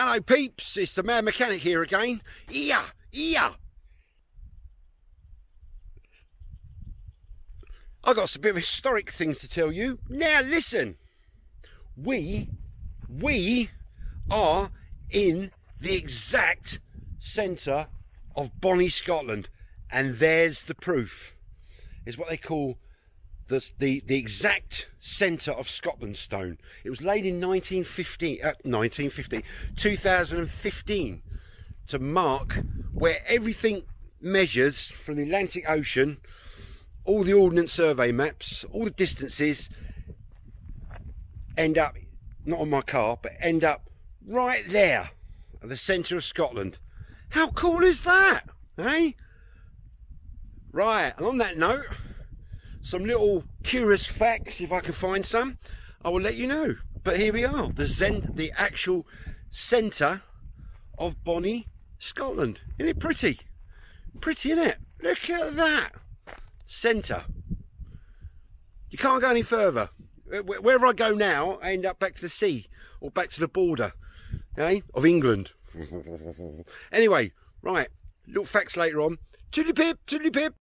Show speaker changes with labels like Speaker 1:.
Speaker 1: Hello, peeps. It's the Mad Mechanic here again. Yeah, yeah. I got some bit of historic things to tell you. Now listen. We, we are in the exact centre of Bonnie, Scotland, and there's the proof. It's what they call the, the, the exact centre of Scotland stone. It was laid in 1915, uh, 1915, 2015 to mark where everything measures from the Atlantic Ocean, all the Ordnance Survey maps, all the distances end up, not on my car, but end up right there at the centre of Scotland. How cool is that? Eh? Right, and on that note, some little curious facts, if I can find some, I will let you know. But here we are, the Zen, the actual centre of Bonnie, Scotland. Isn't it pretty? Pretty, isn't it? Look at that. Centre. You can't go any further. Wherever I go now, I end up back to the sea or back to the border eh, of England. anyway, right, little facts later on. Toodly pip, toodly pip.